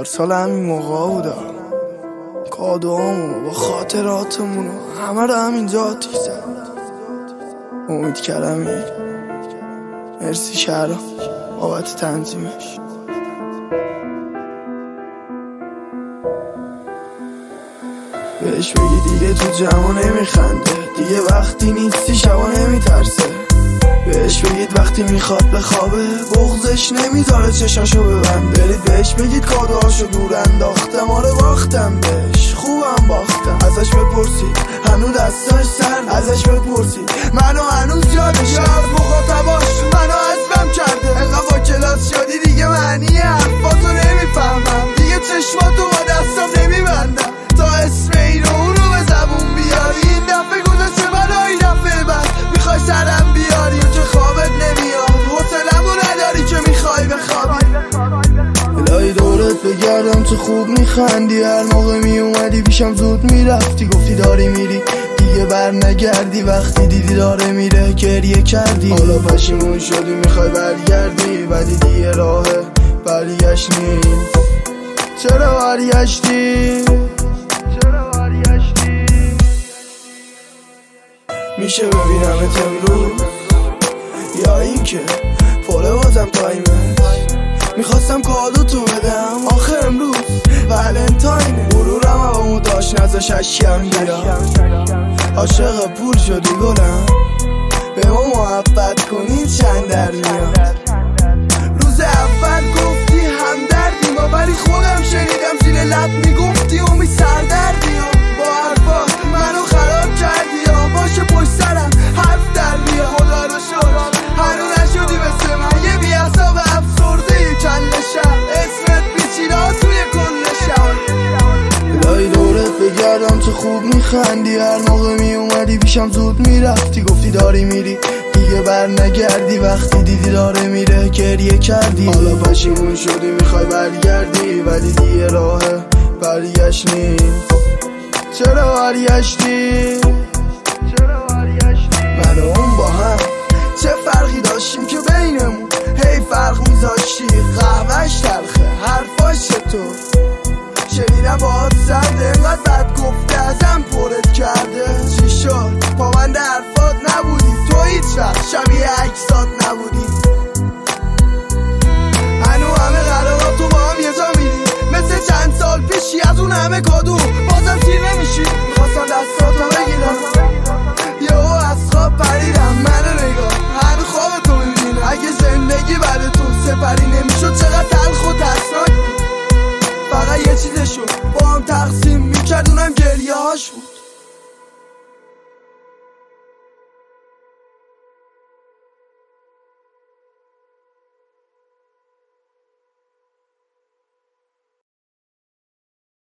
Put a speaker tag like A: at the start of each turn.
A: پارسال همین موقع بودا کادوامونو با خاطراتمونو همه رو همینجا آتیش زد. امید کردم مرسی شهرام. بابت تنظیمش. بهش بگی دیگه تو جمع نمیخنده. دیگه وقتی نیستی شبا نمیترسه. بهش بگید وقتی می‌خواد بخوابه بغزش نمی‌ذاره چشاشو ببنده برید بهش بگید کادوهاشو دور انداختم آره باختم بهش خوبم باختم. ازش بپرسید هنو دستاش سر ازش بپرسید منو هنوز یادش از مخاطباش منو عزبم کرده. انقدر با کلاس شدی دیگه معنی حرفاتو نمی‌فهمم. دیگه چشماتو با دستم نمیبندم. تا اسم این رو به زبون بیاری. این دفعه گذاشته این دفعه بعد. می‌خوای سرم بیاری؟ دورت بگردم تو خوب میخندی. هر موقع میومدی پیشم زود می‌رفتی. گفتی داری میری دیگه بر نگردی وقتی دیدی داره میره گریه کردی. حالا پشیمون شدی می‌خوای برگردی. ولی دیگه راه برگشت نیست. چرا برگشتی؟ چرا؟ میشه ببینم امروز؟ یا اینکه پره بازم تایمش. می‌خواستم کادو تو داشت اشکم بیاد عاشق پول شدی گلم. به ما محبت کنی چند در میاد روز اول گفتی همدردی ما ولی خودم شنیدم زیر لب می‌گفتی بگردم تو خوب میخندی. هر موقع میومدی پیشم زود می‌رفتی. گفتی داری میری. دیگه بر نگردی وقتی دیدی داره میره گریه کردی. حالا پشیمون شدی می‌خوای برگردی. ولی دیگه راه برگشت نیست چرا برگشتی؟ من و اون با هم چه فرقی داشتیم که بینمون؟ هی فرق میذاشتی. قهوهش تلخه. حرفاش چطور شنیدم باهات سرد انقدر بد همه کادو بازم سیر نمیشی. می‌خواستم دستاتو